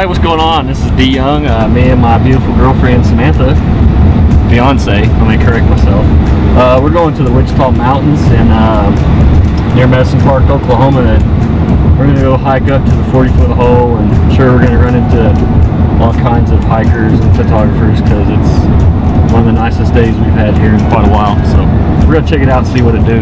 Hey, what's going on? This is D Young. Uh, me and my beautiful girlfriend Samantha, fiance. Let me correct myself. Uh, we're going to the Wichita Mountains in uh, near Medicine Park, Oklahoma, and we're gonna go hike up to the 40 foot hole. And I'm sure we're gonna run into all kinds of hikers and photographers because it's one of the nicest days we've had here in quite a while. So we're gonna check it out and see what it do.